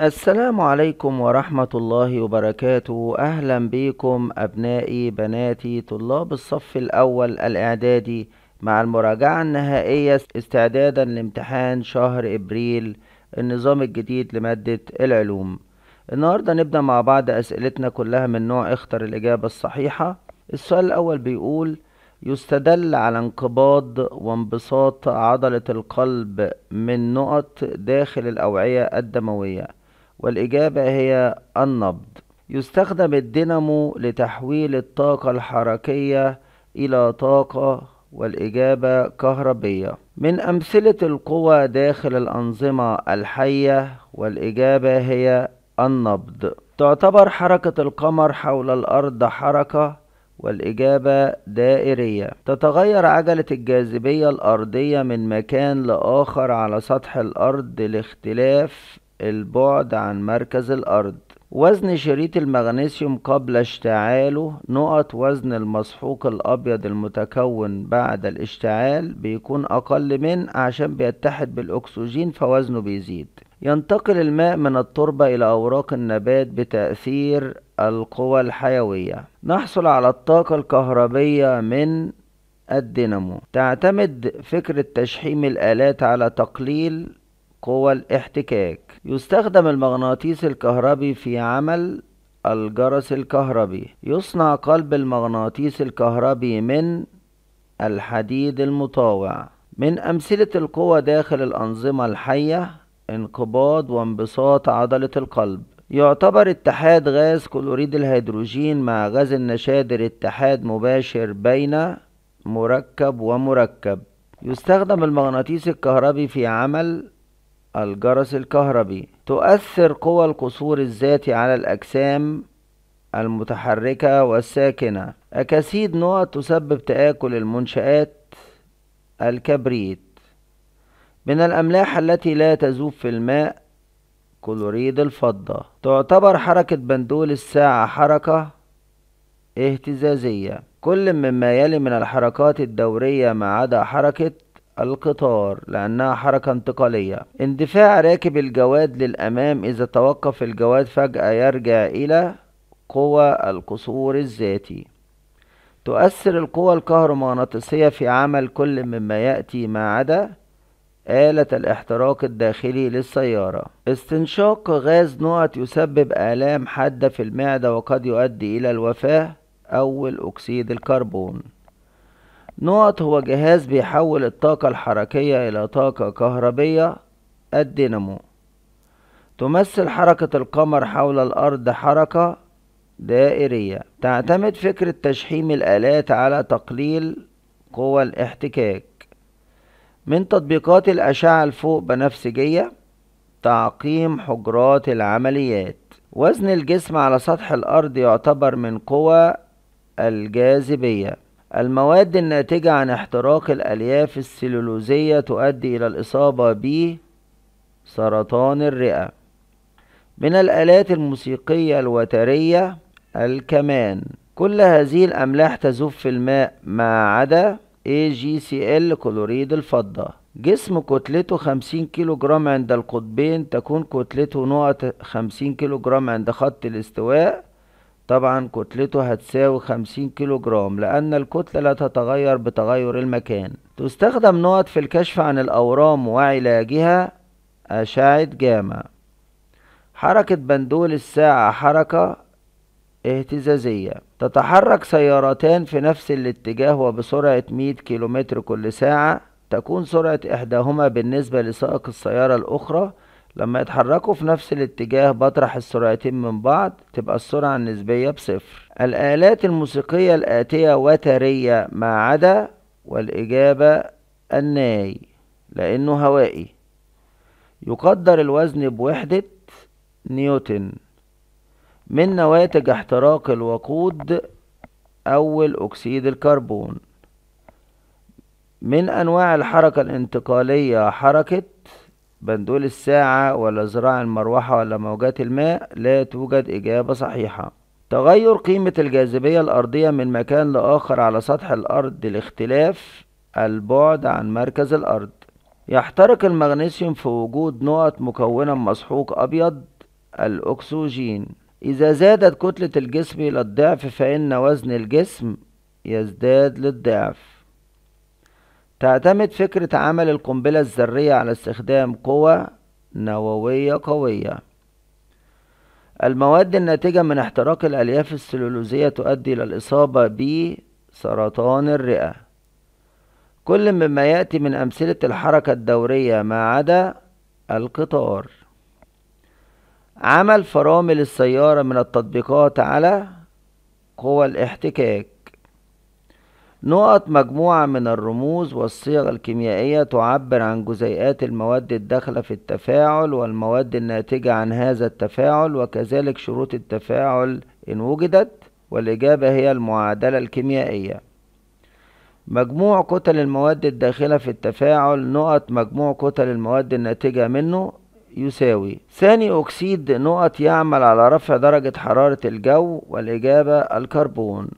السلام عليكم ورحمة الله وبركاته. أهلا بكم أبنائي بناتي طلاب الصف الأول الإعدادي. مع المراجعة النهائية استعدادا لامتحان شهر إبريل النظام الجديد لمادة العلوم. النهاردة نبدأ مع بعض أسئلتنا كلها من نوع اختر الإجابة الصحيحة. السؤال الأول بيقول يستدل على انقباض وانبساط عضلة القلب من نقط داخل الأوعية الدموية. والإجابة هي النبض. يستخدم الدينامو لتحويل الطاقة الحركية إلى طاقة والإجابة كهربية. من أمثلة القوى داخل الأنظمة الحية والإجابة هي النبض. تعتبر حركة القمر حول الأرض حركة والإجابة دائرية. تتغير عجلة الجاذبية الأرضية من مكان لآخر على سطح الأرض لاختلاف البعد عن مركز الأرض. وزن شريط المغنيسيوم قبل اشتعاله نقط وزن المسحوق الأبيض المتكون بعد الاشتعال بيكون أقل من عشان بيتحد بالأكسجين فوزنه بيزيد. ينتقل الماء من التربة إلى أوراق النبات بتأثير القوى الحيوية. نحصل على الطاقة الكهربية من الدينامو. تعتمد فكرة تشحيم الآلات على تقليل قوى الاحتكاك. يستخدم المغناطيس الكهربي في عمل الجرس الكهربي. يصنع قلب المغناطيس الكهربي من الحديد المطاوع. من أمثلة القوى داخل الأنظمة الحية انقباض وانبساط عضلة القلب. يعتبر اتحاد غاز كلوريد الهيدروجين مع غاز النشادر اتحاد مباشر بين مركب ومركب. يستخدم المغناطيس الكهربي في عمل الجرس الكهربي تؤثر قوى القصور الذاتي على الأجسام المتحركة والساكنة. أكاسيد نقط تسبب تآكل المنشآت الكبريت من الأملاح التي لا تذوب في الماء كلوريد الفضة. تعتبر حركة بندول الساعة حركة اهتزازية. كل مما يلي من الحركات الدورية ما عدا حركة القطار لأنها حركة انتقالية. اندفاع راكب الجواد للأمام إذا توقف الجواد فجأة يرجع إلى قوى القصور الذاتي. تؤثر القوى الكهرومغناطيسية في عمل كل مما يأتي ما عدا آلة الاحتراق الداخلي للسيارة. استنشاق غاز نقط يسبب آلام حادة في المعدة وقد يؤدي إلى الوفاة أول أكسيد الكربون. نقط هو جهاز بيحول الطاقة الحركية إلى طاقة كهربية الدينامو. تمثل حركة القمر حول الأرض حركة دائرية. تعتمد فكرة تشحيم الآلات على تقليل قوى الاحتكاك. من تطبيقات الأشعة الفوق بنفسجية تعقيم حجرات العمليات. وزن الجسم على سطح الأرض يعتبر من قوى الجاذبية. المواد الناتجة عن احتراق الألياف السلولوزية تؤدي إلى الإصابة بسرطان الرئة. من الآلات الموسيقية الوترية الكمان. كل هذه الأملاح تذوب في الماء ما عدا AgCl كلوريد الفضة. جسم كتلته خمسين كيلو جرام عند القطبين تكون كتلته نقط خمسين كيلو جرام عند خط الاستواء. طبعا كتلته هتساوي خمسين كيلو جرام لأن الكتلة لا تتغير بتغير المكان. تستخدم نقط في الكشف عن الأورام وعلاجها أشعة جاما. حركة بندول الساعة حركة اهتزازية. تتحرك سيارتان في نفس الاتجاه وبسرعة 100 كيلومتر كل ساعة. تكون سرعة إحداهما بالنسبة لسائق السيارة الأخرى لما يتحركوا في نفس الاتجاه بطرح السرعتين من بعض تبقى السرعة النسبية بصفر. الآلات الموسيقية الآتية وترية ما عدا والإجابة الناي لأنه هوائي. يقدر الوزن بوحدة نيوتن من نواتج احتراق الوقود أول أكسيد الكربون. من أنواع الحركة الانتقالية حركة بندول الساعة ولا زراع المروحة ولا موجات الماء لا توجد إجابة صحيحة. تغير قيمة الجاذبية الأرضية من مكان لآخر على سطح الأرض لاختلاف البعد عن مركز الأرض. يحترق المغنيسيوم في وجود نقط مكونة مسحوق أبيض الأكسجين. إذا زادت كتلة الجسم إلى الضعف فإن وزن الجسم يزداد للضعف. تعتمد فكرة عمل القنبلة الذرية على استخدام قوى نووية قوية. المواد الناتجة من احتراق الألياف السلولوزية تؤدي إلى الإصابة بسرطان الرئة. كل مما يأتي من أمثلة الحركة الدورية ما عدا القطار. عمل فرامل السيارة من التطبيقات على قوى الاحتكاك. نقط مجموعة من الرموز والصيغ الكيميائية تعبر عن جزيئات المواد الداخلة في التفاعل والمواد الناتجة عن هذا التفاعل وكذلك شروط التفاعل إن وجدت والإجابة هي المعادلة الكيميائية. مجموع كتل المواد الداخلة في التفاعل نقط مجموع كتل المواد الناتجة منه يساوي. ثاني أكسيد نقط يعمل على رفع درجة حرارة الجو والإجابة الكربون.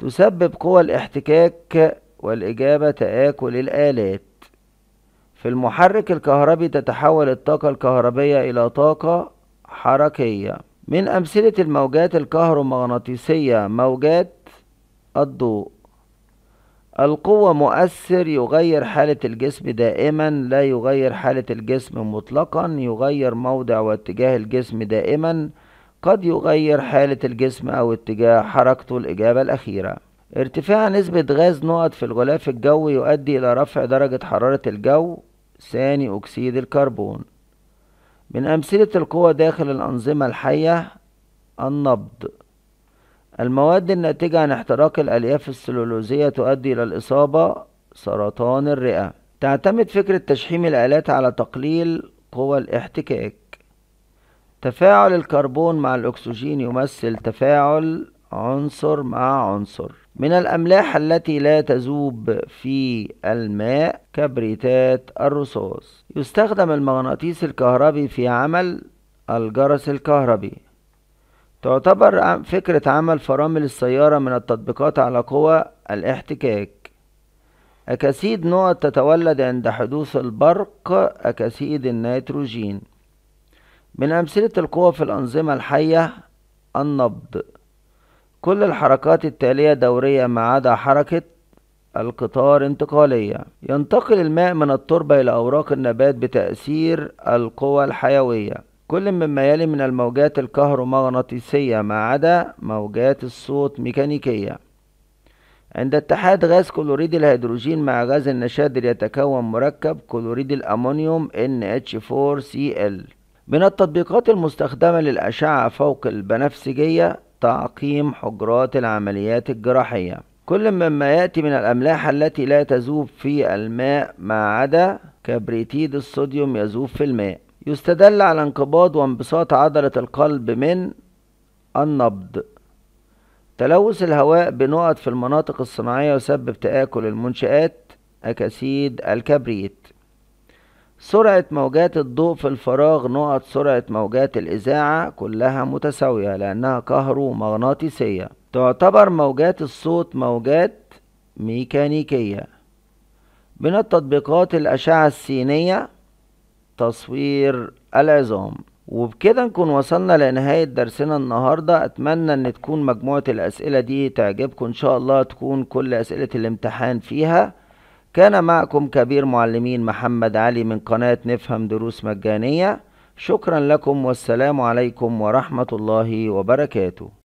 تسبب قوى الاحتكاك والإجابة تآكل الآلات. في المحرك الكهربي تتحول الطاقة الكهربية إلى طاقة حركية. من أمثلة الموجات الكهرومغناطيسية موجات الضوء. القوة مؤثر يغير حالة الجسم دائما لا يغير حالة الجسم مطلقا يغير موضع واتجاه الجسم دائما قد يغير حالة الجسم أو اتجاه حركته الإجابة الأخيرة. ارتفاع نسبة غاز نقط في الغلاف الجوي يؤدي إلى رفع درجة حرارة الجو ثاني أكسيد الكربون. من أمثلة القوى داخل الأنظمة الحية النبض. المواد الناتجة عن احتراق الألياف السلولوزية تؤدي إلى الإصابة سرطان الرئة. تعتمد فكرة تشحيم الآلات على تقليل قوى الاحتكاك. تفاعل الكربون مع الأكسجين يمثل تفاعل عنصر مع عنصر. من الأملاح التي لا تذوب في الماء كبريتات الرصاص. يستخدم المغناطيس الكهربي في عمل الجرس الكهربي. تعتبر فكرة عمل فرامل السيارة من التطبيقات على قوى الاحتكاك. أكاسيد نقط تتولد عند حدوث البرق أكاسيد النيتروجين. من أمثلة القوى في الأنظمة الحية النبض. كل الحركات التالية دورية ما عدا حركة القطار انتقالية. ينتقل الماء من التربة إلى أوراق النبات بتأثير القوى الحيوية. كل مما يلي من الموجات الكهرومغناطيسية ما عدا موجات الصوت ميكانيكية. عند اتحاد غاز كلوريد الهيدروجين مع غاز النشادر يتكون مركب كلوريد الأمونيوم NH4Cl من التطبيقات المستخدمة للأشعة فوق البنفسجية تعقيم حجرات العمليات الجراحية. كل مما يأتي من الأملاح التي لا تذوب في الماء ما عدا كبريتيد الصوديوم يذوب في الماء. يستدل على انقباض وانبساط عضلة القلب من النبض. تلوث الهواء بنقط في المناطق الصناعية يسبب تآكل المنشآت أكاسيد الكبريت. سرعة موجات الضوء في الفراغ نقط سرعة موجات الإذاعة كلها متساوية لأنها كهرومغناطيسية. تعتبر موجات الصوت موجات ميكانيكية. من التطبيقات الأشعة السينية تصوير العظام. وبكده نكون وصلنا لنهاية درسنا النهاردة. أتمنى أن تكون مجموعة الأسئلة دي تعجبكم. إن شاء الله تكون كل أسئلة الامتحان فيها كان معكم كبير معلمين محمد علي من قناة نفهم دروس مجانية. شكرا لكم والسلام عليكم ورحمة الله وبركاته.